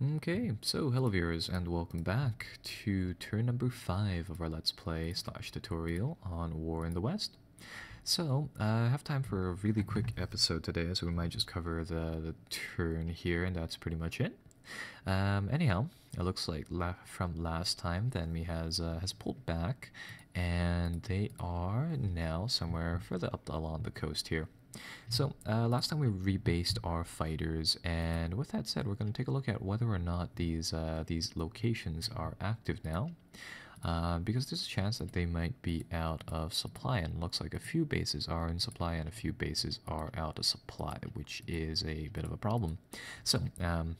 Okay, so hello viewers and welcome back to turn number 5 of our Let's Play slash tutorial on War in the West. So, uh, I have time for a really quick episode today, so we might just cover the, the turn here and that's pretty much it. Um, anyhow, it looks like la from last time the enemy has, uh, has pulled back and they are now somewhere further up along the coast here. So, uh, last time we rebased our fighters, and with that said, we're going to take a look at whether or not these uh, these locations are active now. Uh, because there's a chance that they might be out of supply, and looks like a few bases are in supply and a few bases are out of supply, which is a bit of a problem. So, um,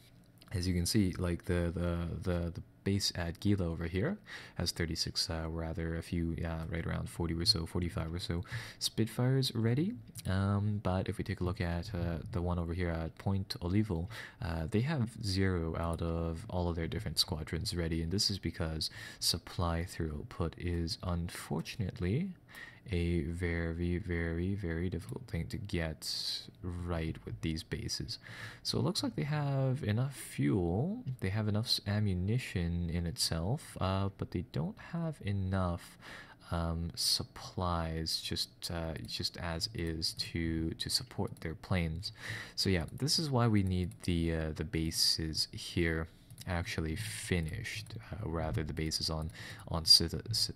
as you can see, like the the the, the base at Gela over here has 36, uh, rather a few, yeah, right around 40 or so, 45 or so Spitfires ready. Um, but if we take a look at uh, the one over here at Ponte Olivo, uh, they have zero out of all of their different squadrons ready, and this is because supply throughput is unfortunately a very, very, very difficult thing to get right with these bases. So it looks like they have enough fuel, they have enough ammunition in itself, uh, but they don't have enough um, supplies just uh, just as is to to support their planes. So yeah, this is why we need the uh, the bases here actually finished, uh, rather the bases on on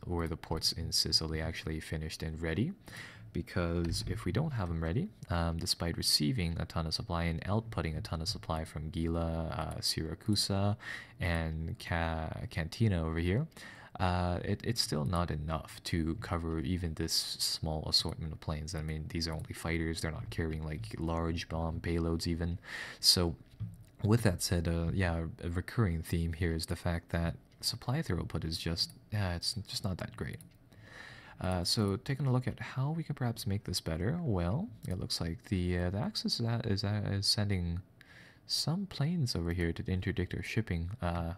or the ports in Sicily actually finished and ready. Because if we don't have them ready, um, despite receiving a ton of supply and outputting a ton of supply from Gela, uh, Siracusa, and Ca Cantina over here, uh, it, it's still not enough to cover even this small assortment of planes. I mean, these are only fighters, they're not carrying like large bomb payloads, even. So, with that said, uh, yeah, a recurring theme here is the fact that supply throughput is just, yeah, it's just not that great. Uh, so taking a look at how we can perhaps make this better, well, it looks like the uh, the Axis is, is, is, sending some planes over here to interdict our shipping uh,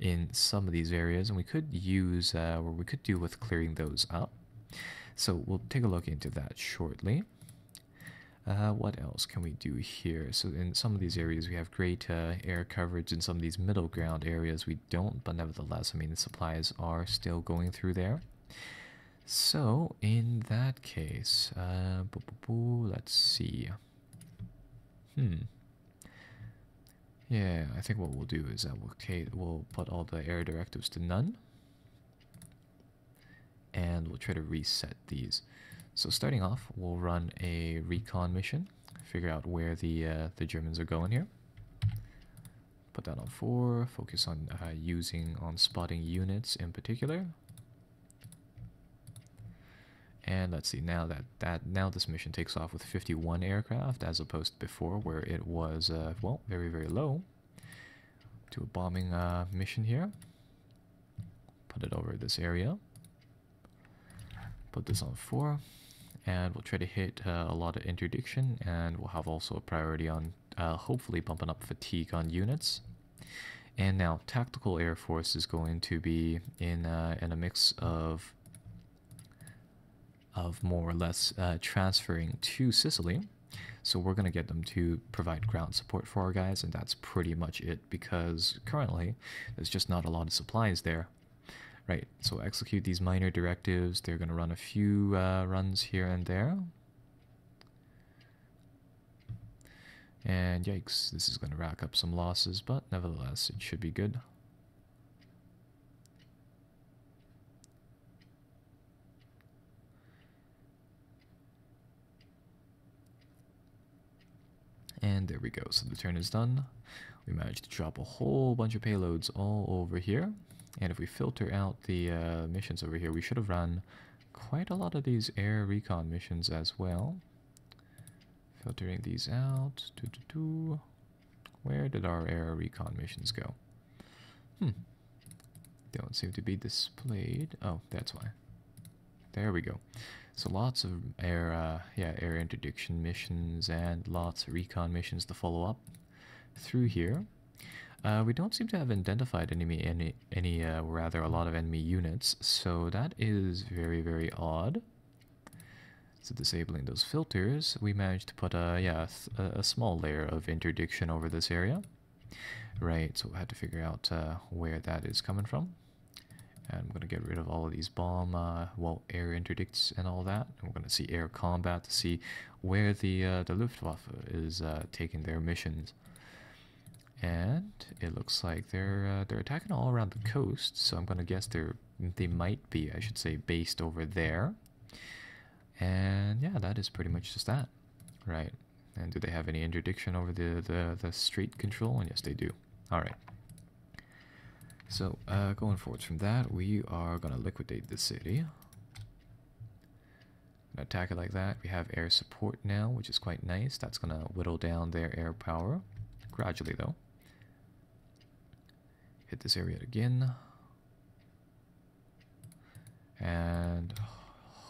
in some of these areas, and we could use, uh, or we could do with clearing those up. So we'll take a look into that shortly. Uh, what else can we do here? So in some of these areas we have great uh, air coverage. In some of these middle ground areas we don't, but nevertheless, I mean, the supplies are still going through there. So in that case, uh, boo -boo -boo, let's see. Hmm. Yeah, I think what we'll do is that we'll, we'll put all the air directives to none. And we'll try to reset these. So starting off, we'll run a recon mission, figure out where the uh, the Germans are going here. Put that on four. Focus on uh, using on spotting units in particular. And let's see now that that now this mission takes off with 51 aircraft as opposed to before where it was uh, well very very low. Do a bombing uh, mission here. Put it over this area. Put this on four and we'll try to hit uh, a lot of interdiction and we'll have also a priority on uh, hopefully bumping up fatigue on units. And now tactical air force is going to be in uh, in a mix of of more or less uh, transferring to Sicily. So we're going to get them to provide ground support for our guys and that's pretty much it because currently there's just not a lot of supplies there Right, so execute these minor directives. They're going to run a few uh, runs here and there. And yikes, this is going to rack up some losses, but nevertheless, it should be good. And there we go, so the turn is done. We managed to drop a whole bunch of payloads all over here. And if we filter out the uh, missions over here, we should have run quite a lot of these air recon missions as well. Filtering these out. Doo -doo -doo. Where did our air recon missions go? Hmm. Don't seem to be displayed. Oh, that's why. There we go. So lots of air, uh, yeah, air interdiction missions and lots of recon missions to follow up through here. Uh, we don't seem to have identified enemy any any uh, rather a lot of enemy units, so that is very very odd. So disabling those filters, we managed to put a yeah a, small layer of interdiction over this area. Right, so we had to figure out uh, where that is coming from. And I'm going to get rid of all of these bomb, uh, well, air interdicts and all that. And we're going to see air combat to see where the uh, the Luftwaffe is uh, taking their missions. And it looks like they're uh, they're attacking all around the coast. So I'm going to guess they're they might be, I should say, based over there. And yeah, that is pretty much just that, right? And do they have any interdiction over the the, the strait control? And yes, they do. All right. So, uh, going forwards from that, we are going to liquidate the city. Attack it like that. We have air support now, which is quite nice. That's going to whittle down their air power. Gradually, though. Hit this area again. And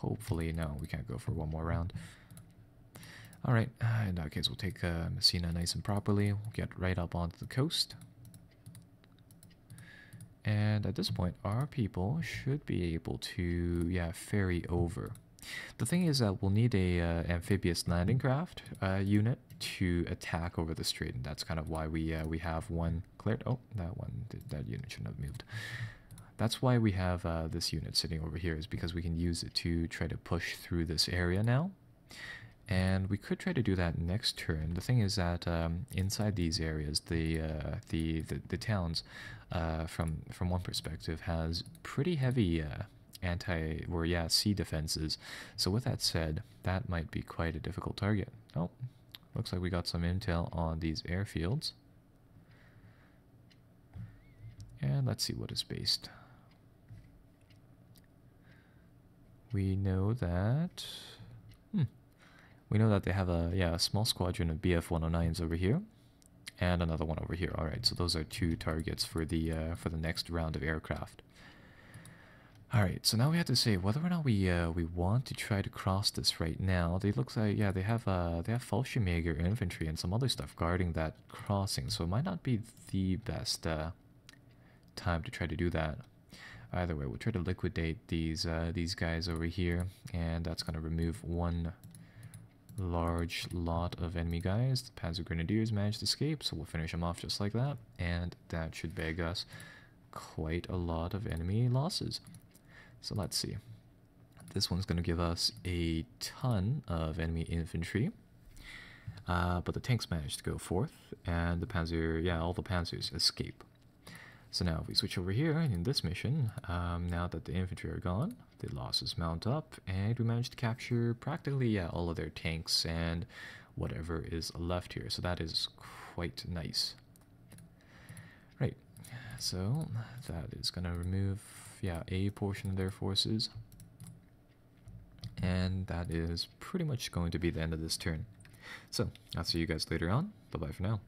hopefully, no, we can't go for one more round. Alright, uh, in that case, we'll take uh, Messina nice and properly. We'll get right up onto the coast. And at this point, our people should be able to, yeah, ferry over. The thing is that we'll need a uh, amphibious landing craft uh, unit to attack over the strait, and that's kind of why we uh, we have one cleared. Oh, that one, that unit shouldn't have moved. That's why we have uh, this unit sitting over here, is because we can use it to try to push through this area now. And we could try to do that next turn. The thing is that um, inside these areas, the, uh, the, the the towns, uh, from from one perspective, has pretty heavy uh, anti or yeah sea defenses. So with that said, that might be quite a difficult target. Oh, looks like we got some intel on these airfields. And let's see what is based. We know that. Hmm, we know that they have a yeah a small squadron of BF-109s over here, and another one over here. All right, so those are two targets for the uh, for the next round of aircraft. All right, so now we have to say whether or not we uh, we want to try to cross this right now. They look like yeah they have uh they have Fallschirmjäger infantry and some other stuff guarding that crossing, so it might not be the best uh, time to try to do that. Either way, we'll try to liquidate these uh, these guys over here, and that's gonna remove one large lot of enemy guys. The Panzer Grenadiers managed to escape, so we'll finish them off just like that, and that should beg us quite a lot of enemy losses. So let's see. This one's going to give us a ton of enemy infantry. Uh, but the tanks manage to go forth, and the Panzer, yeah, all the Panzers escape. So now if we switch over here in this mission, um, now that the infantry are gone, the losses mount up, and we manage to capture practically yeah, all of their tanks and whatever is left here. So that is quite nice. Right, so that is going to remove yeah, a portion of their forces. And that is pretty much going to be the end of this turn. So, I'll see you guys later on. Bye-bye for now.